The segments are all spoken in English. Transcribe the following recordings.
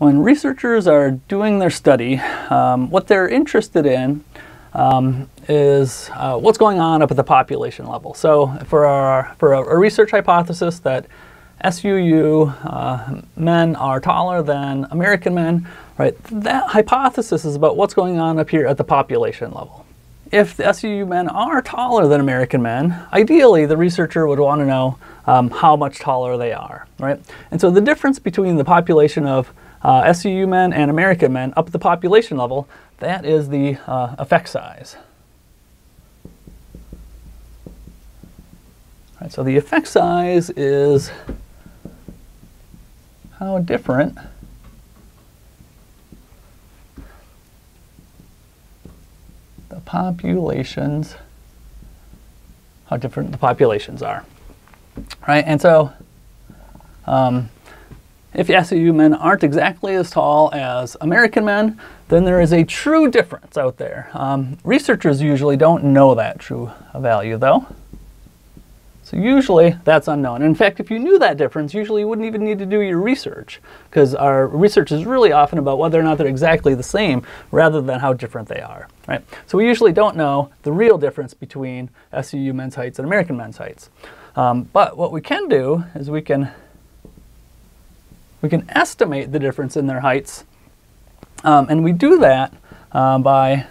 when researchers are doing their study, um, what they're interested in um, is uh, what's going on up at the population level. So for, our, for a, a research hypothesis that SUU uh, men are taller than American men, right? That hypothesis is about what's going on up here at the population level. If the SUU men are taller than American men, ideally the researcher would want to know um, how much taller they are, right? And so the difference between the population of uh, men and American men up at the population level, that is the uh, effect size. Right, so the effect size is how different the populations, how different the populations are. Right, and so um, if SUU men aren't exactly as tall as American men, then there is a true difference out there. Um, researchers usually don't know that true value though. So usually that's unknown. In fact, if you knew that difference, usually you wouldn't even need to do your research because our research is really often about whether or not they're exactly the same rather than how different they are, right? So we usually don't know the real difference between SUU men's heights and American men's heights. Um, but what we can do is we can we can estimate the difference in their heights. Um, and we do that uh, by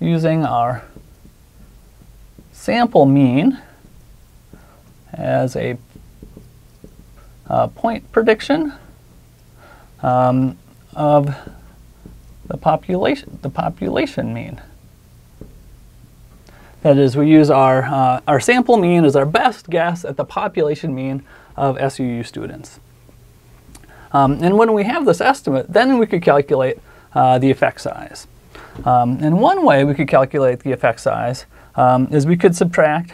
using our sample mean as a uh, point prediction um, of the population, the population mean. That is, we use our, uh, our sample mean as our best guess at the population mean of SUU students. Um, and when we have this estimate, then we could calculate uh, the effect size. Um, and one way we could calculate the effect size um, is we could subtract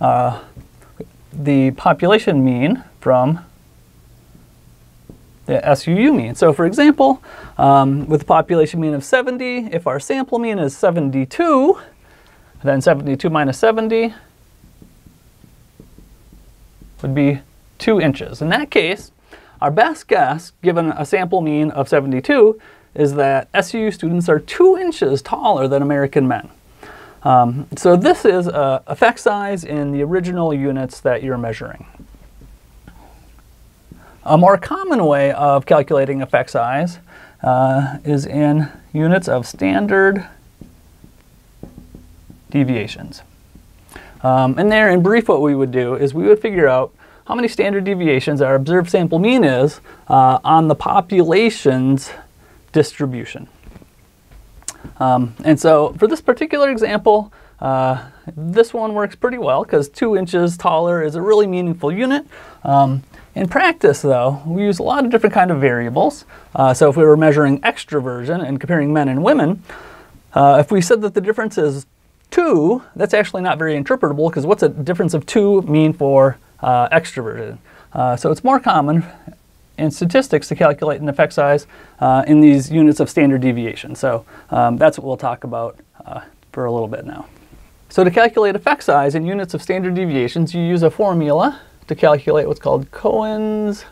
uh, the population mean from the SUU mean. So for example, um, with a population mean of 70, if our sample mean is 72, then 72 minus 70 would be 2 inches. In that case, our best guess, given a sample mean of 72, is that SUU students are 2 inches taller than American men. Um, so this is a effect size in the original units that you're measuring. A more common way of calculating effect size uh, is in units of standard deviations. Um, and there, in brief, what we would do is we would figure out how many standard deviations our observed sample mean is uh, on the population's distribution. Um, and so for this particular example, uh, this one works pretty well because two inches taller is a really meaningful unit. Um, in practice, though, we use a lot of different kind of variables. Uh, so if we were measuring extroversion and comparing men and women, uh, if we said that the difference is 2, that's actually not very interpretable because what's a difference of 2 mean for uh, extroversion? Uh, so it's more common in statistics to calculate an effect size uh, in these units of standard deviation. So um, that's what we'll talk about uh, for a little bit now. So to calculate effect size in units of standard deviations, you use a formula to calculate what's called Cohen's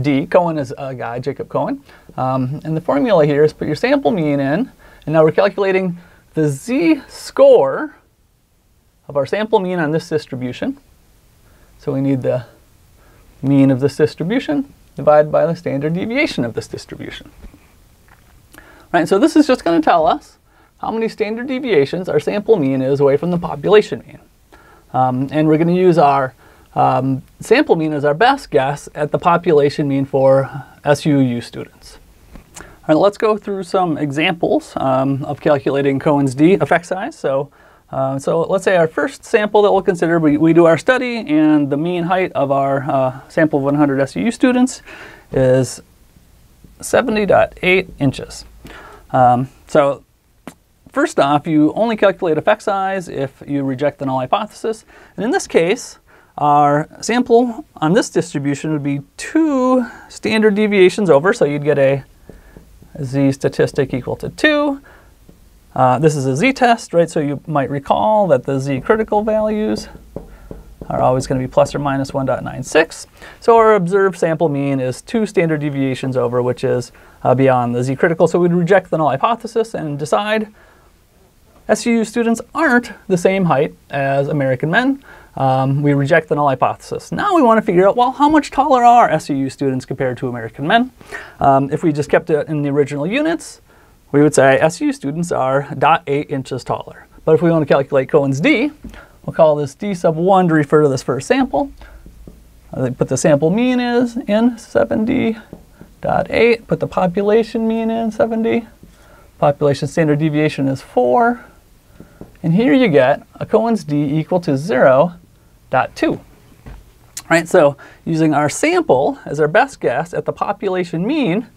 D. Cohen is a guy, Jacob Cohen. Um, and the formula here is put your sample mean in, and now we're calculating the z-score of our sample mean on this distribution. So we need the mean of this distribution divided by the standard deviation of this distribution. Right, so this is just going to tell us how many standard deviations our sample mean is away from the population mean. Um, and we're going to use our um, sample mean as our best guess at the population mean for SUU students. All right, let's go through some examples um, of calculating Cohen's D effect size. So, uh, so let's say our first sample that we'll consider, we, we do our study and the mean height of our uh, sample of 100 SUU students is 70.8 inches. Um, so first off, you only calculate effect size if you reject the null hypothesis. And in this case, our sample on this distribution would be two standard deviations over, so you'd get a z statistic equal to 2. Uh, this is a z-test, right? So you might recall that the z critical values are always going to be plus or minus 1.96. So our observed sample mean is two standard deviations over, which is uh, beyond the z critical. So we'd reject the null hypothesis and decide SUU students aren't the same height as American men. Um, we reject the null hypothesis. Now we want to figure out, well, how much taller are SUU students compared to American men? Um, if we just kept it in the original units, we would say SUU students are 0.8 inches taller. But if we want to calculate Cohen's d, we'll call this d sub 1 to refer to this first sample. Uh, put the sample mean is in 70.8, put the population mean in 70. Population standard deviation is 4. And here you get a Cohen's d equal to 0.2. Right, so using our sample as our best guess at the population mean,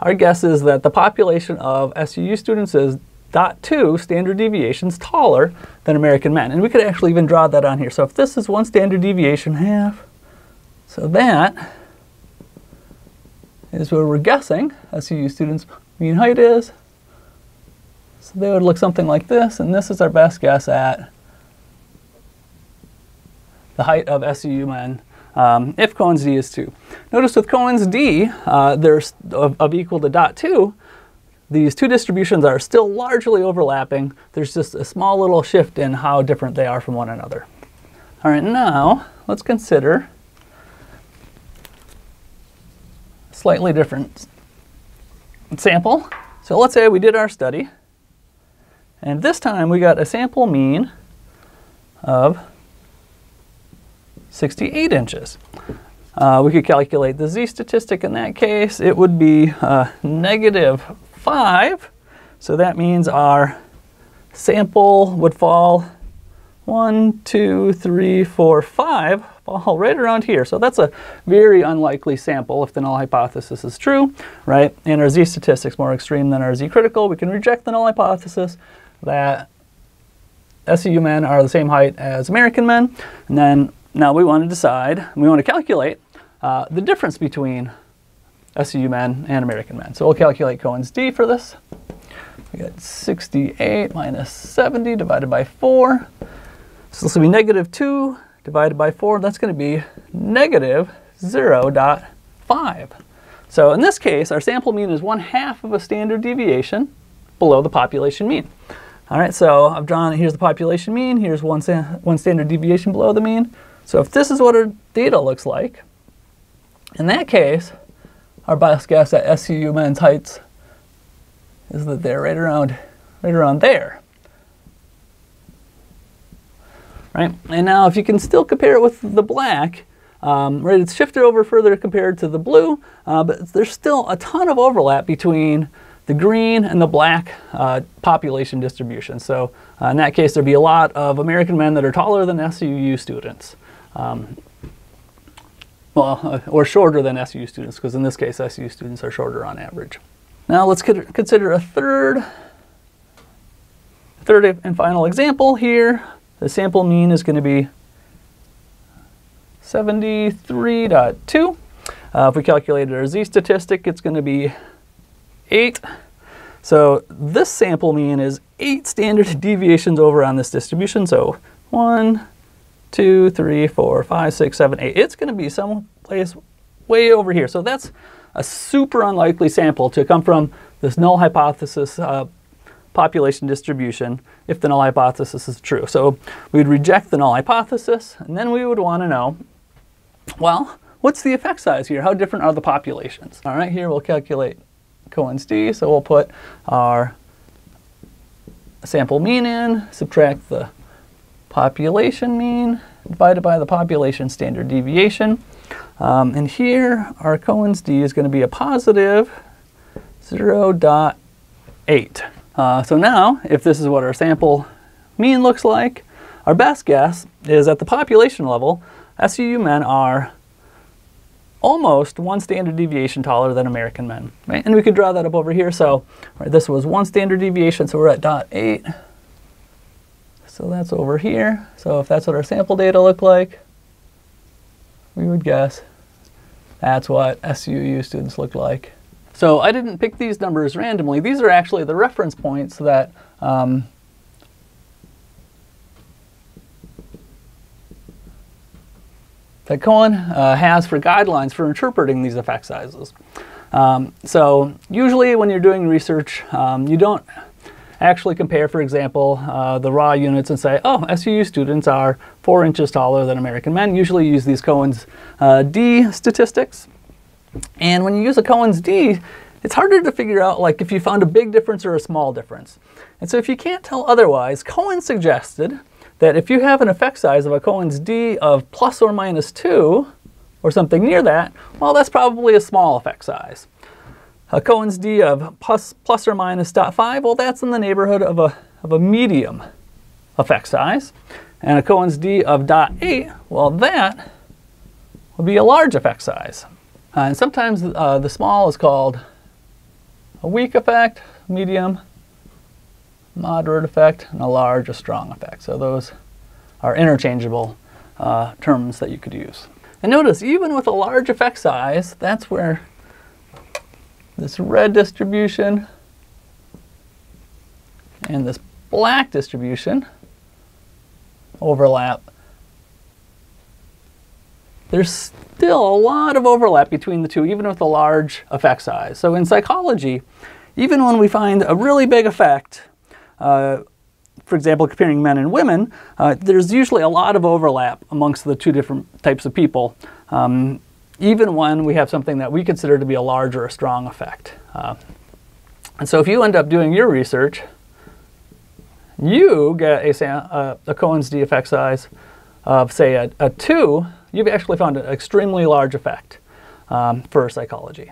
our guess is that the population of SUU students is dot two standard deviations taller than American men. And we could actually even draw that on here. So if this is one standard deviation half, so that is where we're guessing SUU students' mean height is. So they would look something like this, and this is our best guess at the height of men um, if Cohen's d is 2. Notice with Cohen's d, uh, there's of, of, equal to dot 2, these two distributions are still largely overlapping. There's just a small little shift in how different they are from one another. All right, now let's consider a slightly different sample. So let's say we did our study, and this time we got a sample mean of 68 inches. Uh, we could calculate the z statistic in that case. It would be uh, negative 5. So that means our sample would fall 1, 2, 3, 4, 5, fall right around here. So that's a very unlikely sample if the null hypothesis is true, right? And our z statistic's more extreme than our z critical. We can reject the null hypothesis that SUU men are the same height as American men. And then now we want to decide, we want to calculate uh, the difference between SUU men and American men. So we'll calculate Cohen's d for this. We got 68 minus 70 divided by 4. So this will be negative 2 divided by 4. That's going to be negative 0.5. So in this case, our sample mean is one half of a standard deviation below the population mean. All right, so I've drawn, here's the population mean, here's one, one standard deviation below the mean. So if this is what our data looks like, in that case, our guess at SUU men's heights is that they're right around, right around there. Right? And now if you can still compare it with the black, um, right, it's shifted over further compared to the blue, uh, but there's still a ton of overlap between the green and the black uh, population distribution. So uh, in that case, there'd be a lot of American men that are taller than SUU students. Um, well, uh, or shorter than SU students, because in this case, SU students are shorter on average. Now let's consider a third, third and final example here. The sample mean is going to be 73.2. Uh, if we calculated our z statistic, it's going to be 8. So this sample mean is 8 standard deviations over on this distribution. So 1, two, three, four, five, six, seven, eight. It's going to be someplace way over here. So that's a super unlikely sample to come from this null hypothesis uh, population distribution if the null hypothesis is true. So we'd reject the null hypothesis, and then we would want to know, well, what's the effect size here? How different are the populations? All right, here we'll calculate Cohen's d. So we'll put our sample mean in, subtract the population mean divided by the population standard deviation. Um, and here our Cohen's d is going to be a positive 0.8. Uh, so now, if this is what our sample mean looks like, our best guess is at the population level, SUU men are almost one standard deviation taller than American men. Right? And we could draw that up over here. So right, this was one standard deviation, so we're at dot 8. So that's over here. So if that's what our sample data look like, we would guess that's what SUU students look like. So I didn't pick these numbers randomly. These are actually the reference points that um, that Cohen uh, has for guidelines for interpreting these effect sizes. Um, so usually when you're doing research, um, you don't actually compare, for example, uh, the raw units and say, oh, SUU students are four inches taller than American men. Usually use these Cohen's uh, D statistics. And when you use a Cohen's D, it's harder to figure out like if you found a big difference or a small difference. And so if you can't tell otherwise, Cohen suggested that if you have an effect size of a Cohen's D of plus or minus 2, or something near that, well, that's probably a small effect size. A Cohen's D of plus, plus or minus 0.5, well, that's in the neighborhood of a, of a medium effect size. And a Cohen's D of 0.8, well, that would be a large effect size. Uh, and sometimes uh, the small is called a weak effect, medium, moderate effect, and a large, a strong effect. So those are interchangeable uh, terms that you could use. And notice, even with a large effect size, that's where this red distribution and this black distribution overlap. There's still a lot of overlap between the two, even with a large effect size. So in psychology, even when we find a really big effect, uh, for example, comparing men and women, uh, there's usually a lot of overlap amongst the two different types of people, um, even when we have something that we consider to be a large or a strong effect. Uh, and so if you end up doing your research, you get a, a, a Cohen's d effect size of, say, a, a 2, you've actually found an extremely large effect um, for psychology.